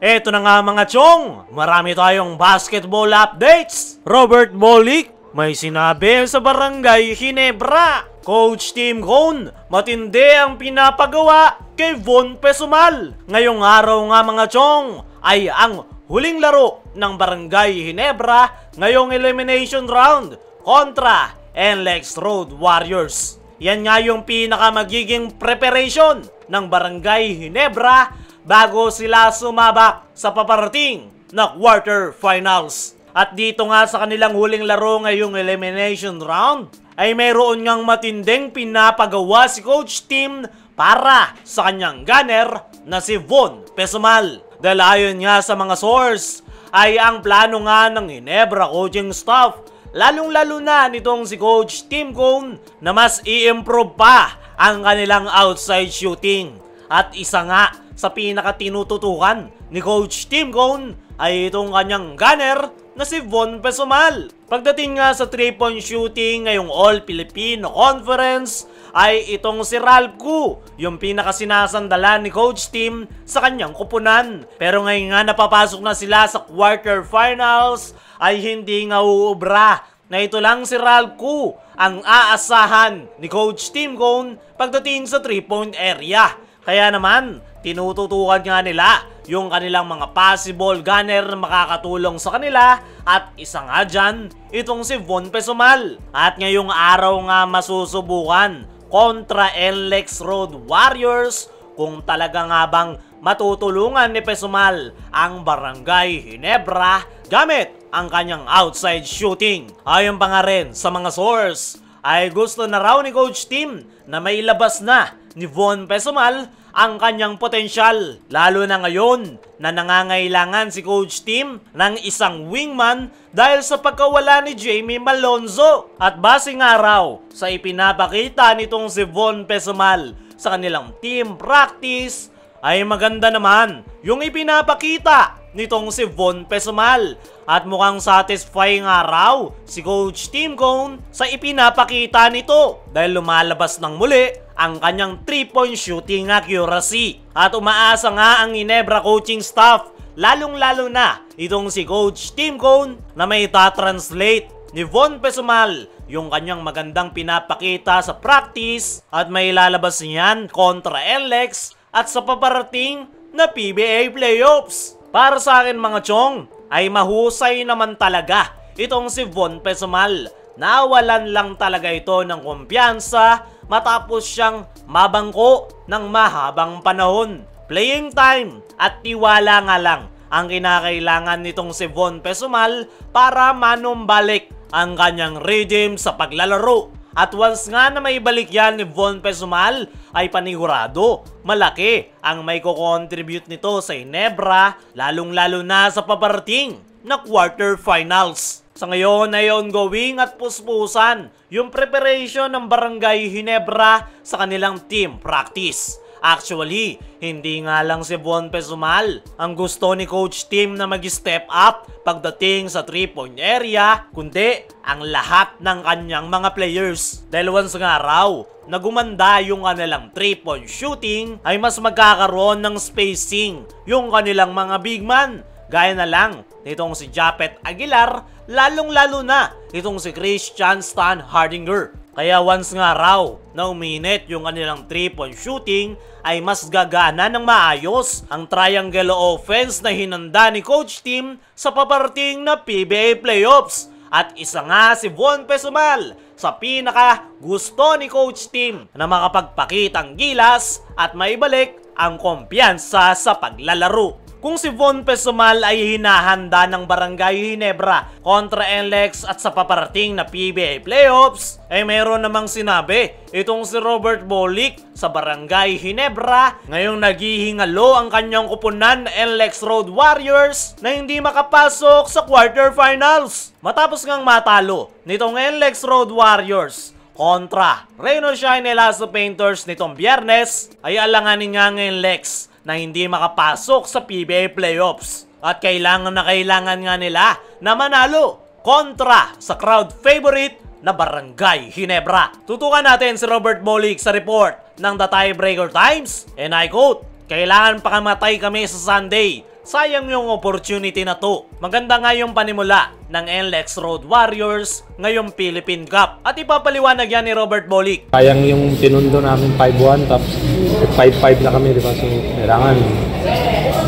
Eto na nga mga chong, marami tayong basketball updates. Robert Molik, may sinabi sa barangay Hinebra. Coach Tim Cone, matindi ang pinapagawa kay Von Pesumal. Ngayong araw nga mga chong, ay ang huling laro ng barangay Hinebra ngayong elimination round kontra NLEX Road Warriors. Yan nga yung pinaka magiging preparation ng barangay Hinebra bago sila sumabak sa paparating na quarter finals. At dito nga sa kanilang huling laro ngayong elimination round, ay mayroon ngang matinding pinapagawa si Coach Tim para sa kanyang gunner na si Von Pesumal. Dahil ayon nga sa mga source, ay ang plano nga ng Ginebra coaching staff lalong-lalo na nitong si Coach Tim Cone na mas i-improve pa ang kanilang outside shooting. At isa nga sa pinakatinututukan ni Coach Tim Cone ay itong kanyang gunner na si Von Pesumal. Pagdating nga sa 3-point shooting ngayong All-Filipino Conference ay itong si Ralph Ku, yung pinakasinasandalan ni Coach Tim sa kanyang kupunan. Pero ngayon nga napapasok na sila sa quarterfinals ay hindi nga uubra na ito lang si Ralph Ku ang aasahan ni Coach Tim Cone pagdating sa 3-point area. Kaya naman, tinututukan nga nila yung kanilang mga possible gunner na makakatulong sa kanila at isa nga dyan, itong si Von Pesumal. At ngayong araw nga masusubukan kontra NLEX Road Warriors kung talaga nga bang matutulungan ni Pesumal ang Barangay Hinebra gamit ang kanyang outside shooting. Ayon pa nga rin sa mga source, ay gusto na raw ni Coach Tim na may labas na ni Von Pesumal ang kanyang potensyal. Lalo na ngayon na nangangailangan si Coach Tim ng isang wingman dahil sa pagkawala ni Jamie Malonzo. At base nga raw sa ipinapakita nitong si Von Pesumal sa kanilang team practice ay maganda naman yung ipinapakita nitong si Von Pesumal. At mukhang satisfying nga raw si Coach Tim Cone sa ipinapakita nito dahil lumalabas ng muli ang kanyang 3-point shooting accuracy. At umaasa nga ang Ginebra coaching staff lalong-lalo na itong si Coach Tim Cone na may ta-translate ni Von Pesumal yung kanyang magandang pinapakita sa practice at may lalabas niyan kontra NLEX at sa paparating na PBA playoffs. Para sa akin mga chong, ay mahusay naman talaga itong si Von Pesumal. Nawalan lang talaga ito ng kumpiyansa matapos siyang mabangko ng mahabang panahon. Playing time at tiwala nga lang ang kinakailangan nitong si Von Pesumal para manumbalik ang kanyang rhythm sa paglalaro. At once nga na may balik yan ni Von Pesumal, ay panigurado, malaki ang may ko-contribute nito sa Inebra, lalong-lalo na sa paparating na quarterfinals. Sa ngayon ay ongoing at puspusan yung preparation ng Barangay Hinebra sa kanilang team practice. Actually, hindi nga lang si Von Pesumal ang gusto ni Coach Tim na mag-step up pagdating sa 3-point area, kundi ang lahat ng kanyang mga players. Dahil once nga raw na gumanda yung kanilang 3-point shooting, ay mas magkakaroon ng spacing yung kanilang mga big man. Gaya na lang nitong si Japet Aguilar, lalong-lalo na itong si Christian Stan Hardinger. Kaya once nga raw na uminit yung kanilang 3-point shooting ay mas gagana ng maayos ang triangle offense na hinanda ni Coach Tim sa paparating na PBA playoffs. At isa nga si Von Pesumal sa pinaka gusto ni Coach Tim na makapagpakitang gilas at maibalik ang kumpiyansa sa paglalaro. Kung si Von Pesumal ay hinahanda ng Barangay Hinebra kontra NLEX at sa paparating na PBA playoffs, ay mayroon namang sinabi itong si Robert Bolik sa Barangay Hinebra ngayong naghihingalo ang kanyang kupunan na NLEX Road Warriors na hindi makapasok sa quarterfinals. Matapos ngang matalo nitong NLEX Road Warriors kontra Reno Shine Elazo Painters nitong biyernes ay alanganin nga ngayon Lex na hindi makapasok sa PBA playoffs. At kailangan na kailangan nga nila na manalo kontra sa crowd favorite na Barangay Hinebra. Tutukan natin si Robert Molik sa report ng The Tiebreaker Times and I quote, Kailangan pakamatay kami sa Sunday sayang yung opportunity na to. Maganda nga yung panimula ng NLEX Road Warriors ngayong Philippine Cup. At ipapaliwanag yan ni Robert Bolick. Sayang yung tinundo namin 5-1 tapos 5-5 na kami, di ba? So, kailangan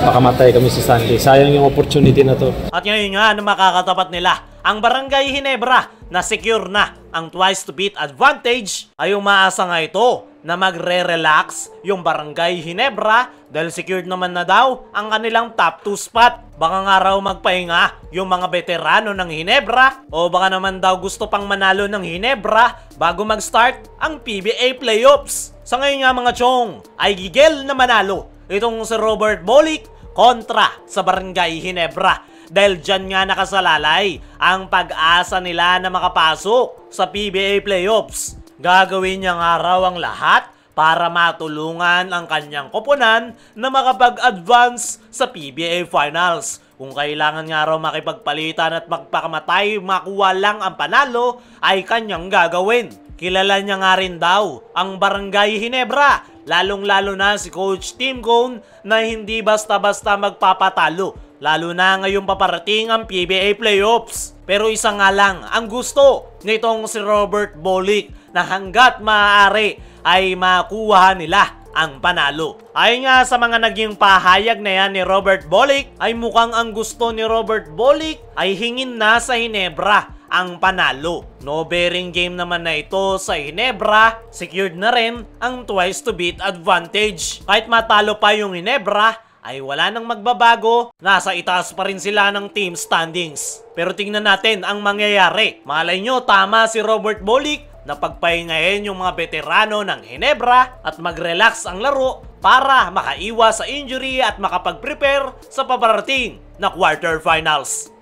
makamatay kami sa Sunday. Sayang yung opportunity na to. At ngayon nga na makakatapat nila ang Barangay Hinebra na secure na ang twice to beat advantage ay umaasa nga ito na magre-relax yung Barangay Hinebra dahil secured naman na daw ang kanilang top 2 spot. Baka nga raw magpahinga yung mga veterano ng Hinebra o baka naman daw gusto pang manalo ng Hinebra bago mag-start ang PBA playoffs. Sa ngayon nga mga chong ay gigil na manalo itong si Robert Bolick kontra sa Barangay Hinebra dahil dyan nga nakasalalay ang pag-asa nila na makapasok sa PBA playoffs. Gagawin niya nga raw ang lahat para matulungan ang kanyang koponan na makapag-advance sa PBA Finals. Kung kailangan nga raw makipagpalitan at magpakamatay, makuha lang ang panalo, ay kanyang gagawin. Kilala niya nga rin daw ang Barangay Hinebra, lalong-lalo na si Coach Tim Cone na hindi basta-basta magpapatalo lalo na ngayong paparating ang PBA playoffs. Pero isa nga lang ang gusto nitong si Robert Bolick na hanggat maaari ay makuha nila ang panalo. Ayon nga sa mga naging pahayag na yan ni Robert Bolick, ay mukhang ang gusto ni Robert Bolick ay hingin na sa Hinebra ang panalo. No bearing game naman na ito sa Hinebra, secured na rin ang twice to beat advantage. Kahit matalo pa yung Hinebra, ay wala nang magbabago, nasa itaas pa rin sila ng team standings. Pero tingnan natin ang mangyayari. Malay nyo, tama si Robert Bolick na pagpahingahin yung mga veterano ng Hinebra at mag-relax ang laro para makaiwas sa injury at makapag-prepare sa paparating na quarterfinals.